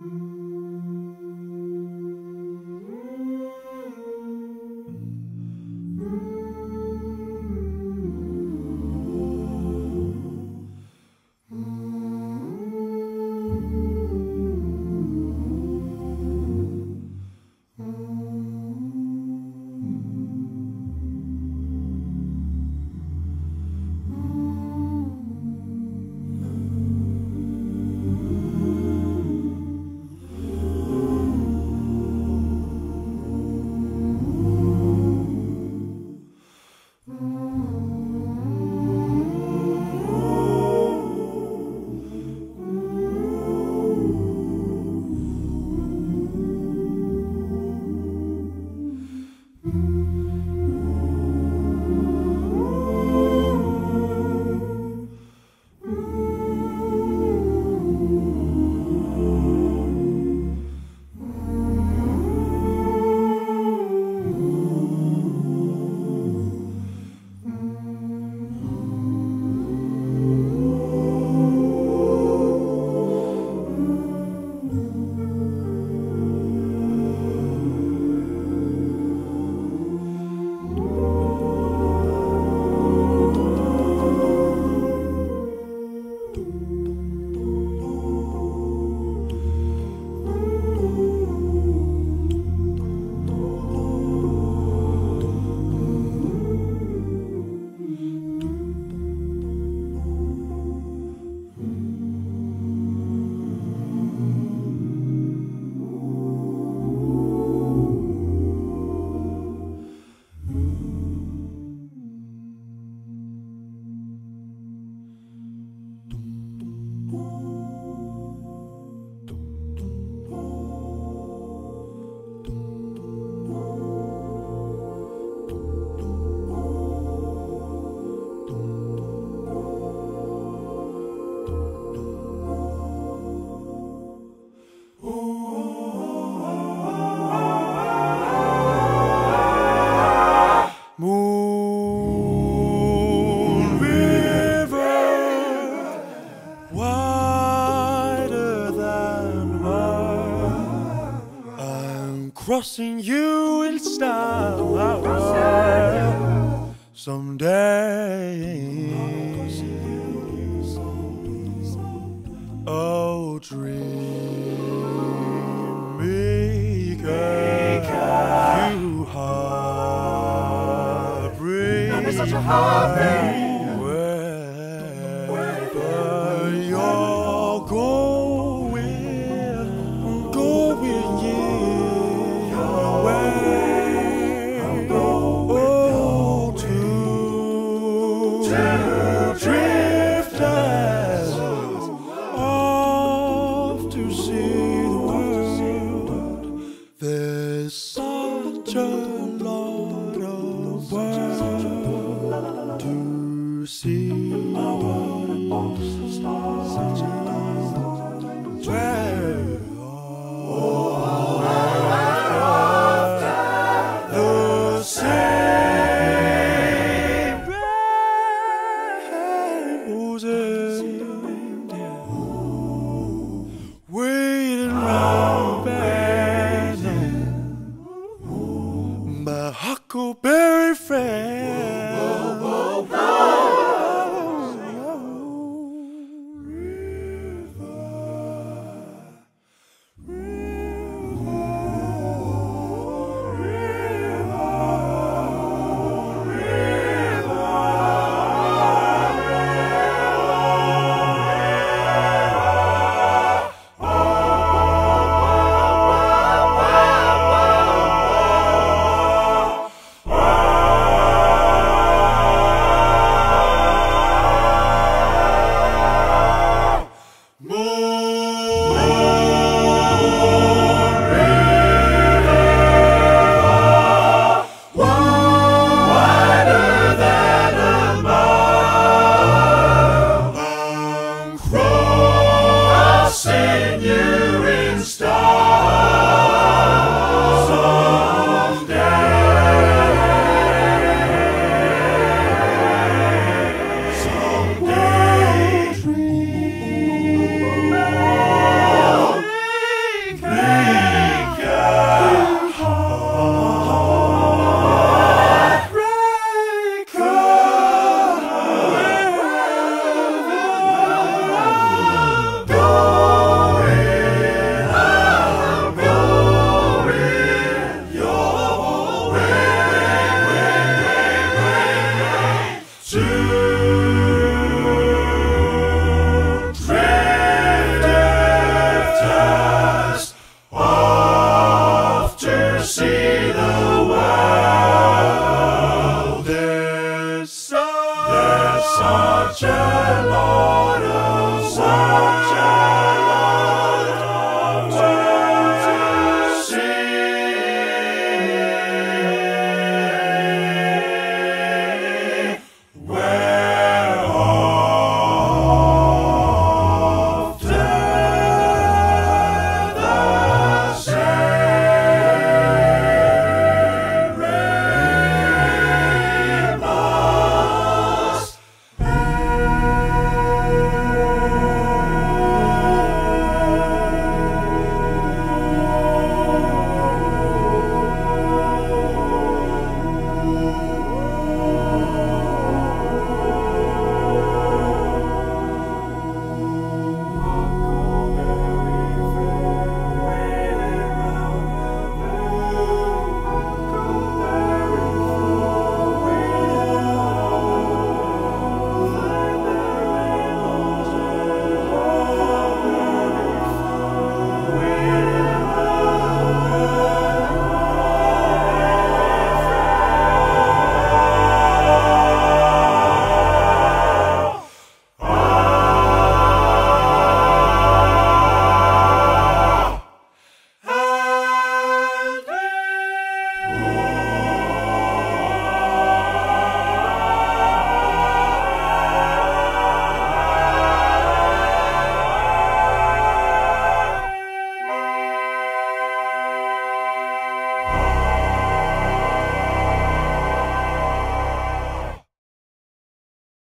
Mm-hmm. crossing you in style someday. Oh, dream maker, you heartbreaker. Hello.